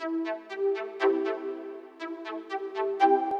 Thank you.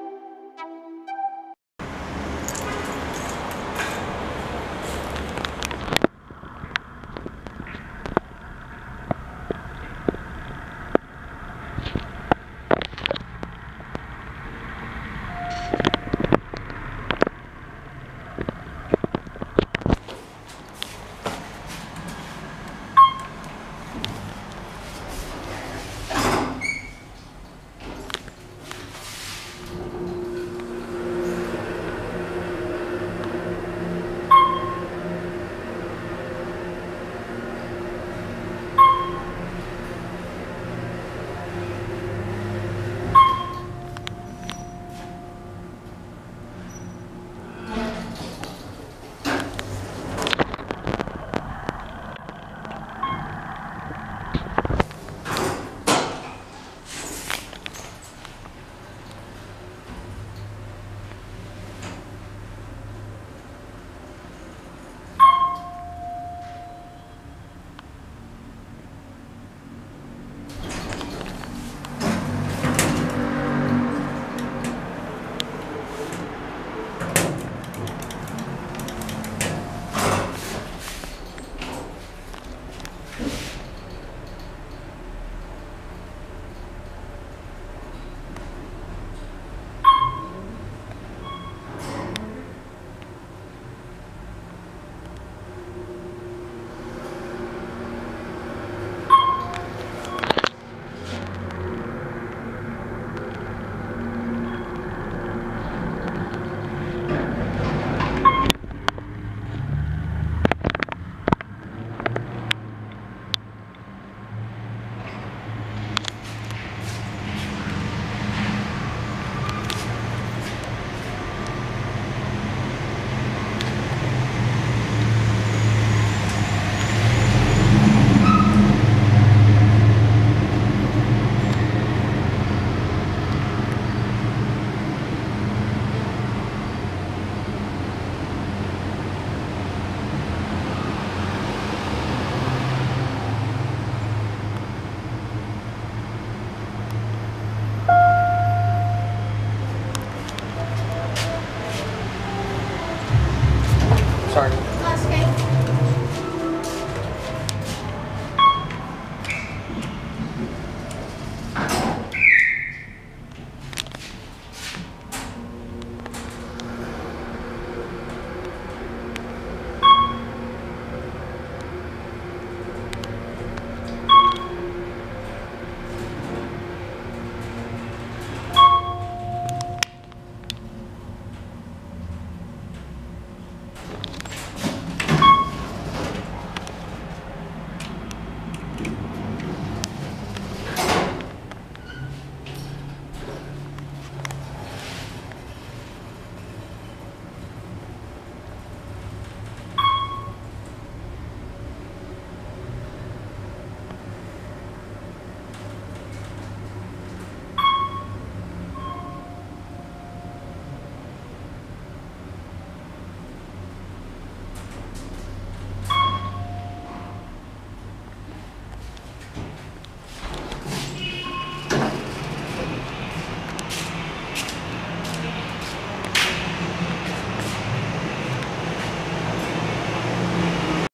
Sorry. That's okay.